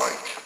bike.